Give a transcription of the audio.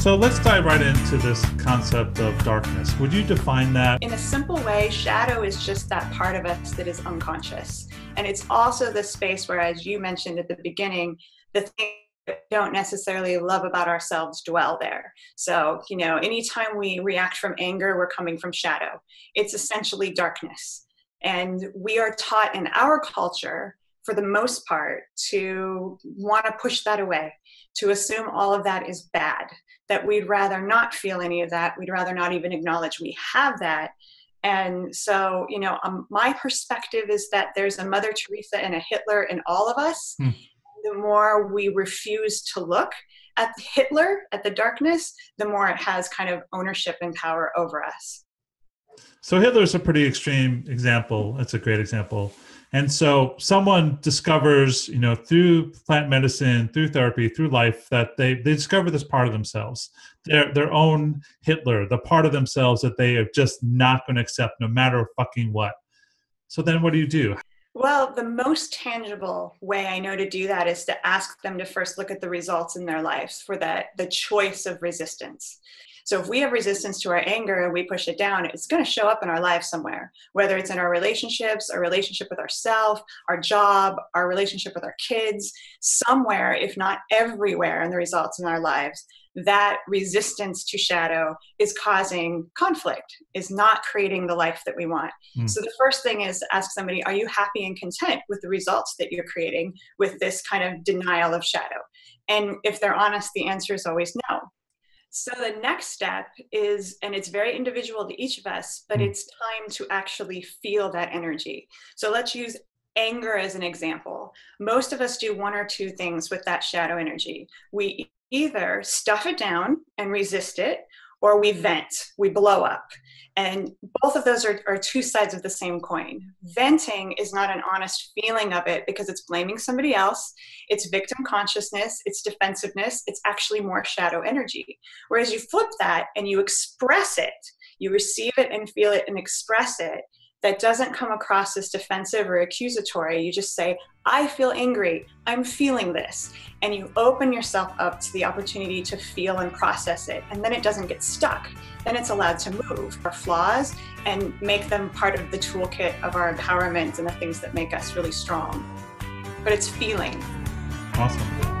So let's dive right into this concept of darkness. Would you define that? In a simple way, shadow is just that part of us that is unconscious. And it's also the space where, as you mentioned at the beginning, the we don't necessarily love about ourselves dwell there. So, you know, anytime we react from anger, we're coming from shadow. It's essentially darkness. And we are taught in our culture, for the most part, to want to push that away, to assume all of that is bad that we'd rather not feel any of that. We'd rather not even acknowledge we have that. And so, you know, um, my perspective is that there's a Mother Teresa and a Hitler in all of us. Hmm. The more we refuse to look at the Hitler, at the darkness, the more it has kind of ownership and power over us. So Hitler's a pretty extreme example. It's a great example. And so someone discovers, you know, through plant medicine, through therapy, through life, that they they discover this part of themselves, their their own Hitler, the part of themselves that they are just not going to accept no matter fucking what. So then what do you do? Well, the most tangible way I know to do that is to ask them to first look at the results in their lives for that the choice of resistance. So if we have resistance to our anger and we push it down, it's going to show up in our life somewhere, whether it's in our relationships, our relationship with ourselves, our job, our relationship with our kids, somewhere, if not everywhere in the results in our lives, that resistance to shadow is causing conflict, is not creating the life that we want. Mm. So the first thing is to ask somebody, are you happy and content with the results that you're creating with this kind of denial of shadow? And if they're honest, the answer is always no. So the next step is, and it's very individual to each of us, but mm. it's time to actually feel that energy. So let's use anger as an example. Most of us do one or two things with that shadow energy. We either stuff it down and resist it, or we mm-hmm. vent, we blow up. And both of those are, are, two sides of the same coin. Venting is not an honest feeling of it because it's blaming somebody else, it's victim consciousness, it's defensiveness, it's actually more shadow energy. Whereas you flip that and you express it, you receive it and feel it and express it, that doesn't come across as defensive or accusatory. You just say, I feel angry. I'm feeling this. And you open yourself up to the opportunity to feel and process it. And then it doesn't get stuck. Then it's allowed to move our flaws and make them part of the toolkit of our empowerment and the things that make us really strong. But it's feeling. Awesome.